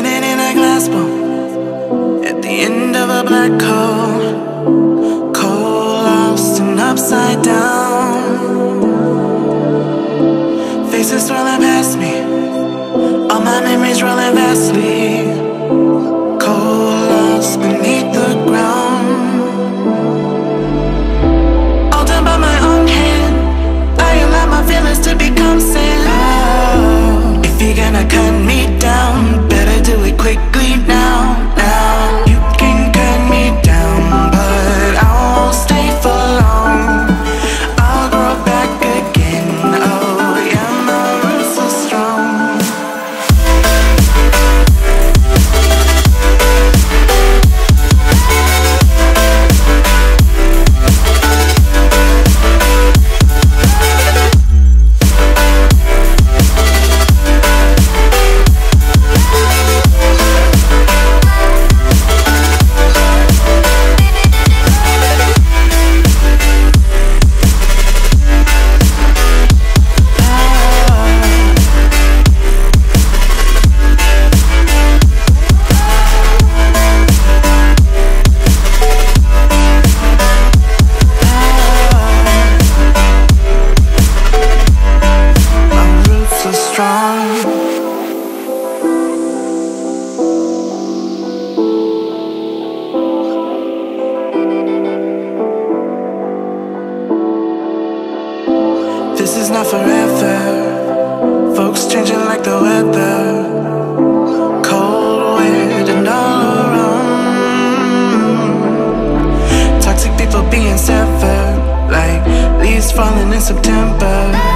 Sitting in a glass bowl at the end of a black hole, cold, lost and upside down. Faces swirling past me, all my memories rolling vastly. This is not forever. Folks changing like the weather. Cold, wet, and all around. Toxic people being severed, like leaves falling in September.